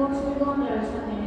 pontos meio também.